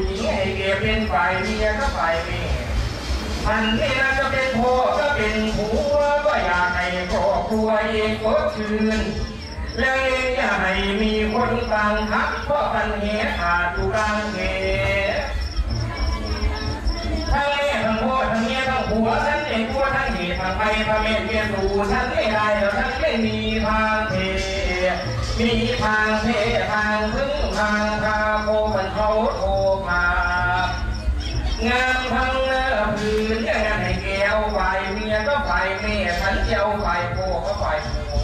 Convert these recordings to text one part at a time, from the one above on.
เป็นผู้ให้เกียเป็นฝ่ายเมียก็ฝ่ายแม่ท่านนี่นะจะเป็นพ่อก็เป็นผัวก็อยากให้ครอบครัวเองก็คืนแล้วเองอย่าให้มีคนต่างทักเพราะกันเหตุขาดอยู่กลางเหทั้งแม่ทั้งพ่อทั้งเมียทั้งผัวทั้งเองผัวทั้งเหตุทั้งไปทั้งเมียเมียสู่ทั้งไม่ได้แล้วทั้งไม่มีทางเท มีทางเททางพึ่งทางคาโคมันเขาโทรมางานทั้งเนื้อผืนงานให้แก้วฝ่ายเมียก็ฝ่ายแม่ฉันเจ้าฝ่ายพ่อก็ฝ่ายผัว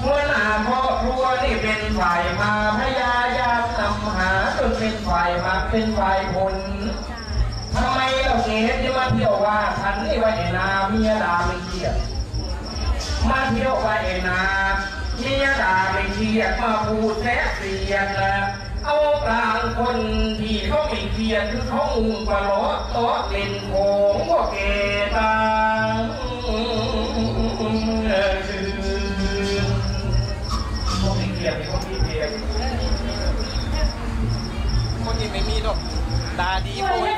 เมื่อหน้าครอครัวนี่เป็นฝ่ายมาพยายามนำหาจนเป็นฝ่ายมาเป็นฝ่ายผลทำไมเราเกศที่มาเที่ยวว่าฉันนี่ว่าไอ้นาเมียดาไม่เกียดมาเที่ยวว่าไอ้นา เมียด่าไม่เกียดมาพูดแท้เสียดล้วเอากลางคนที่เขาไม่เกียดคือเขาอุ้มกระหลกโต๊ะเล่นโขงว่าเกตังคือเขาไม่เกียดเขาไม่เกียดคนที่ไม่มีดอกตาดีช่วย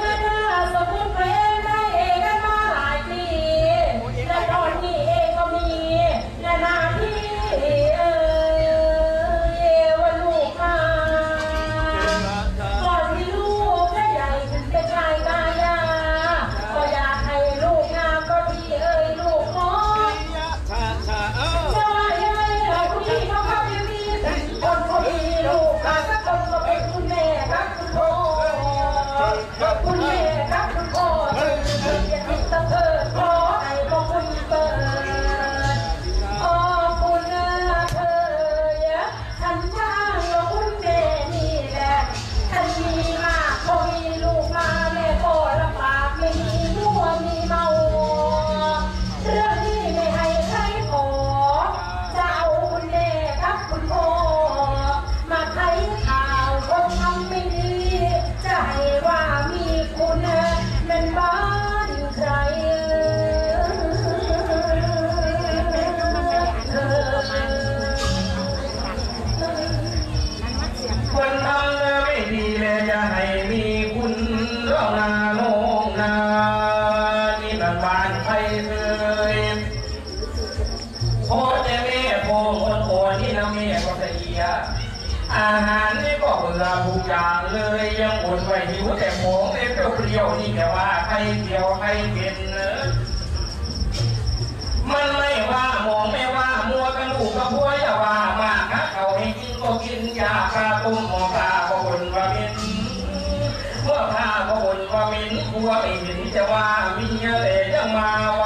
เลยยังอดไว้หิวแต่ของเอ็มเปรี้ยวนี่แค่ว่าใครเกี่ยวใครเป็นเนอะมันไม่ว่าหมองไม่ว่ามัวกันลูกกับพัวอย่ว่ามากนะเขาให้กินก็กินยาคาตุ้มหมอกาก็บนว่าเม็นเมื่อข้าก็บนว่าเม็นพัวไม่เห็นจะว่ามีอะไรยังมาว่า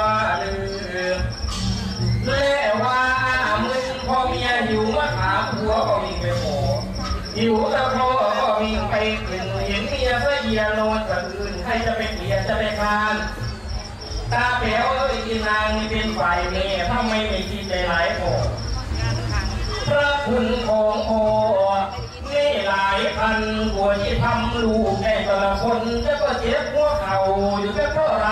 ียเดียโนนสะอื่นใครจะไปเกลียจะไปคานตาแป๋วเอ้ยอีนางเป็นฝ่ายเมย์ถ้าไม่ไม่คิดใจหลายโอพระคุณของโอนี่หลายพันบัวที่ทำลูกแต่ละคนจะก็เจ็บหัวเข่าอยู่แค่เท่าไร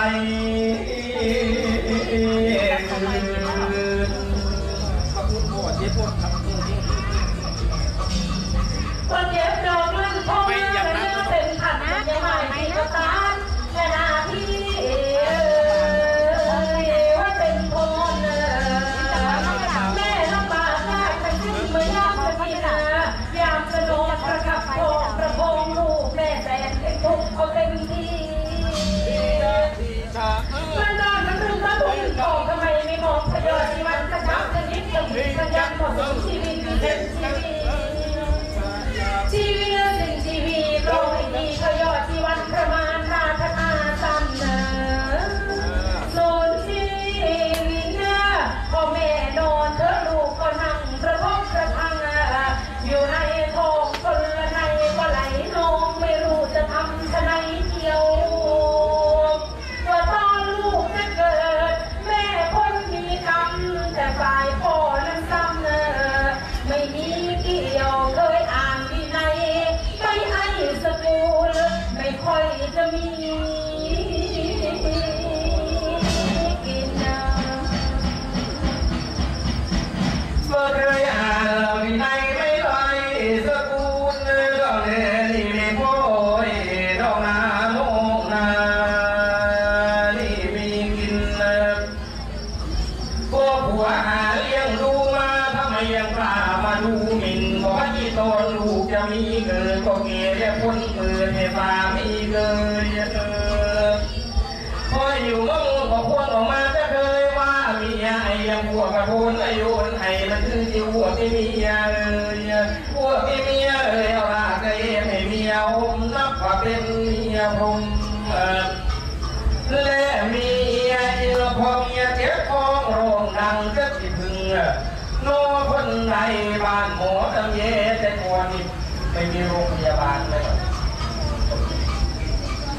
บ้านหมอตำเยแต่ก่อนี่ไม่มีโรงพยาบาลเลย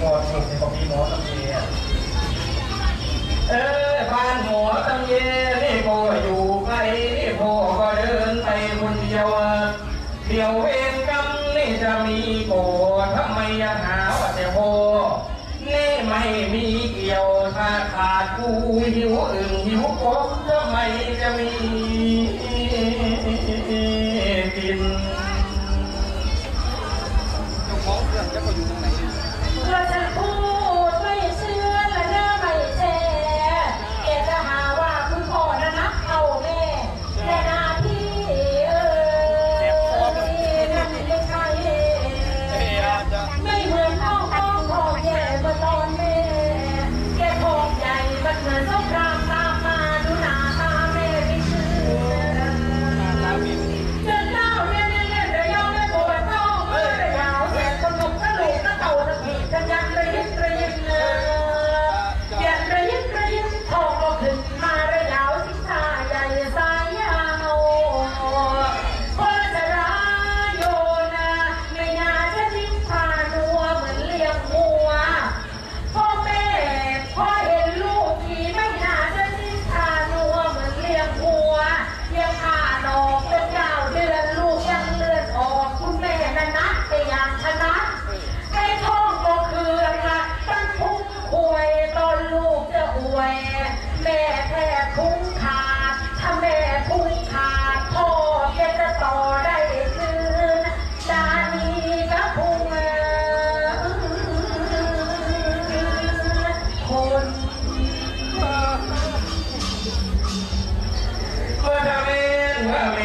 ก่อนถูกในมีหมอตำเยเออบ้านหมอตำเยนี่พ่ออยู่ไกลนี่พ่อก็เดินไปคนเดียวเดี๋ยวเวรกรรมนี่จะมีโกรธทำไมยังหาว่าแต่พ่อนี่ไม่มีเกี่ยวถ้าขาดกูหิวอึ่งหิวกบจะไม่จะมี กิน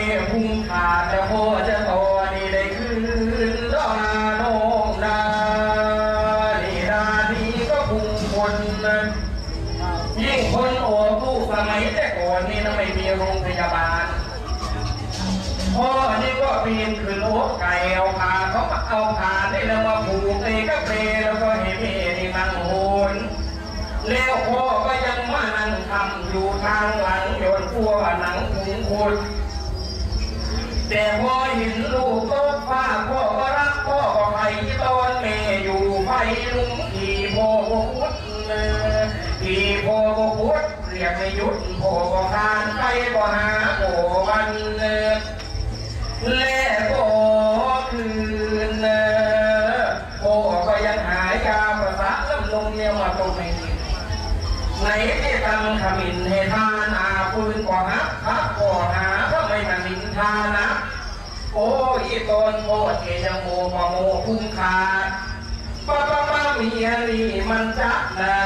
เมื่อมีพุ่งขาดจะพ่อจะต่อนี่ได้คืนดอนาโนมนานี่นาทีก็พุ่งคนนั้นยิ่งคนโอ้ลูกสมัยแต่ก่อนนี่นะไม่มีโรงพยาบาลพ่อนี่ก็ปีนขึ้นโอ๊ตไก่เอาขาเขามาเอาขานี่แล้วมาผูกเอกเปรแล้วก็ให้เมนี่นั่งโหนแล้วพ่อก็ยังมานั่งทำอยู่ทางหลังโยนพัวหนังขุงคน แต่พอเห็นลูกโต๊ะฟ้าพ่อก็รักพ่อก็ให้ตอนแม่อยู่ไฟลุงขี่พ่อก็พุดที่พ่อก็พุดเรียกไม่หยุดพ่อก็คานไปก็หาโอวันเลยและก็คืนเนอพ่อก็ยังหายาประสาทลำลมเนี่ยมาตรงไหนในที่ทำขมิ้นให้ทานอาปืนก็หักพักก็หาถ้าไม่มันนินทานะ ตนโอเจยังโมมาโมคุ้มขาดป้าป้าป้าเมีรีมันจักนะ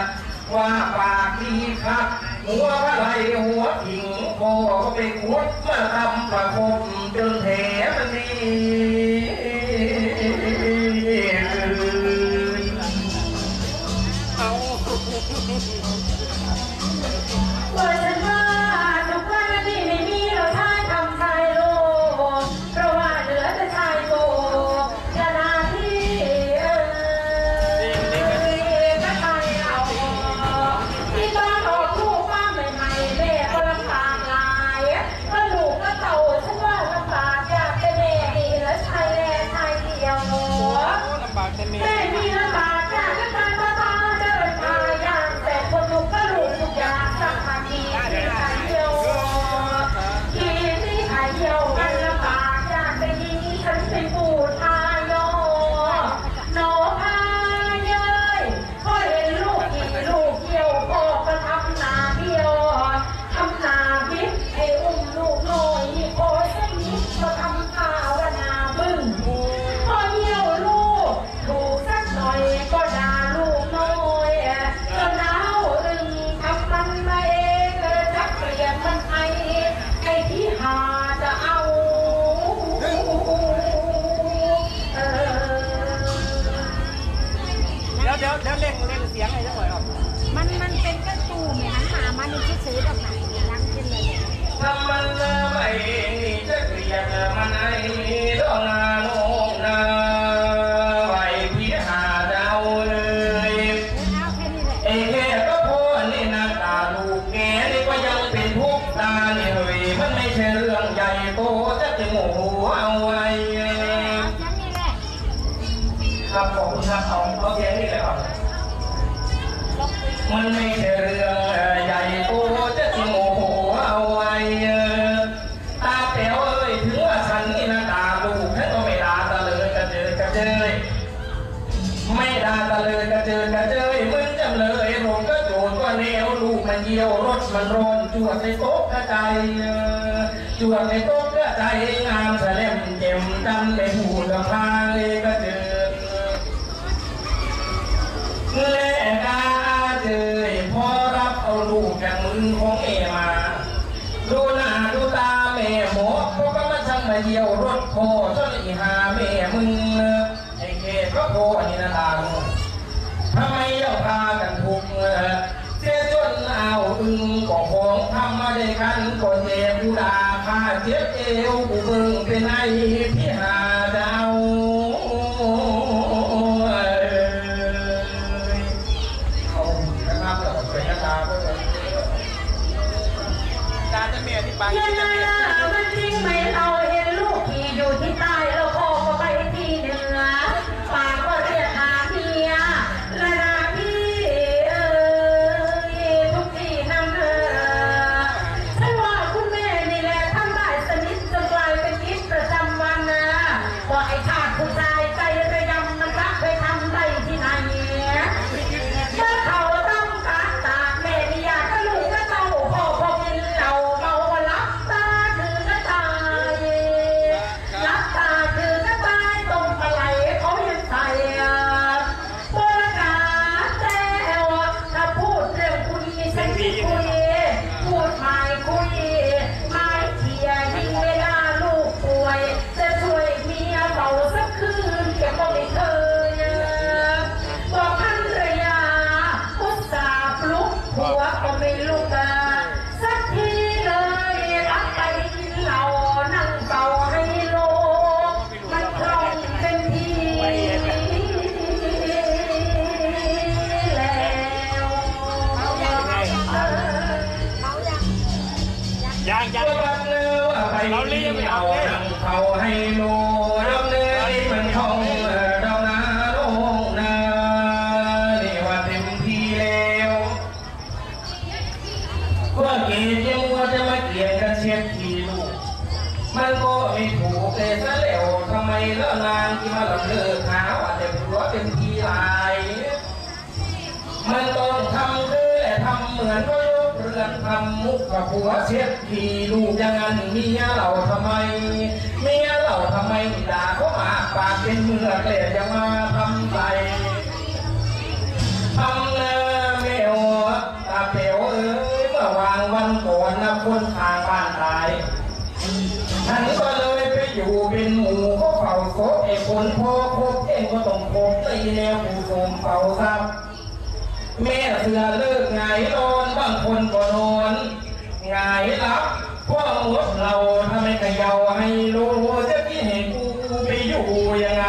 ว่าปากดีครับหัวอะไรหัวถิงโอก็ไปขุดมาทำประคมจนแผลมันดี มันร้อนจวดในโต๊ะกระจายจวดในโต๊ะกระจางามแสลมเจ็มดำในหูลำพาเลยก็เจอแลกาเจอพอรับเอาลูกจากมือของเอมาดูหน้าดูตาแม่หมอก็ก็มาช่างมาเยี่ยวรถโคจนอีหาแม่มึงไอ้เกศระโคอันนี้นะตามึง เจ็บเอวกูเบิ่งเป็นไอ Yeah. ยังยังเราเรียกไม่เอาเขาให้โนน้ำเนยมันทอง ว่าผัวเช็ดขี่ลูกยังงั้นเมียเราทำไมเมียเราทำไมด่าเขามาปากเป็นเมื่อกเกลียดยังมาทำไปทำเนาเมวตาเปียวเอ้ยเมื่อวางวันก่อนนัะคนทางบ้านตายฉันก็เลยไปอยู่เป็นหมูเขาเฝ้าโคเอกคนพ่อพบเองก็ต้องพบตีแนวผู้สมเฝ้าทรัพย์แม่เสือเลิกไงนอนบางคนก็นอน รับพวกมดเราทำไม่เขยาวให้รู้จะที่เห็นกูไปอยู่ยังไง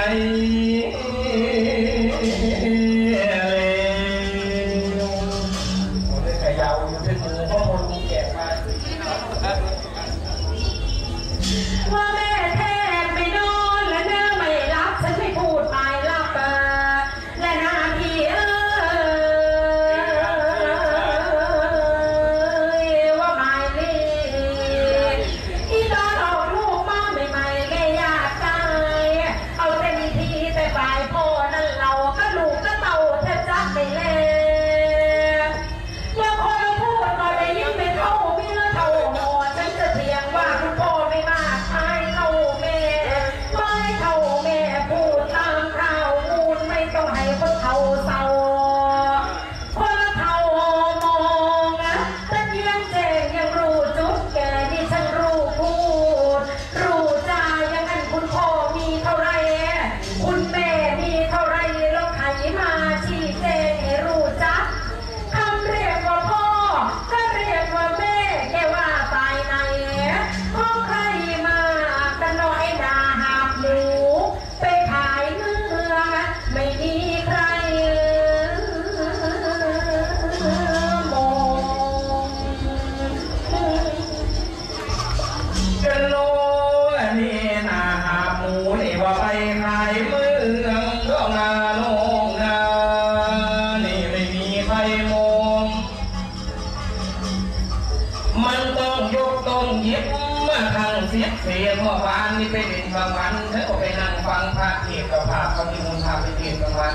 มันต้องยกต้องเย็บมาทางเสียเสียเมื่อวานนี่ไปเด่นบางวันฉันก็ไปนั่งฟังพระเทศกับพระปฏิมูลธรรมไปเทศบางวัน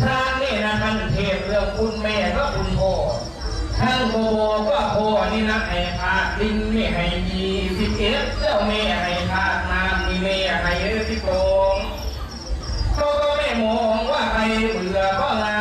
พระนี่นะท่านเทศเรื่องคุณแม่ก็คุณพ่อท่านโบก็โพนี่นะให้พาดินนี่ให้ดีสิเอ็ดเจ้าแม่ให้พานามนี่แม่ให้เออสิโกงก็ไม่มองว่าใครเบื่อก็งา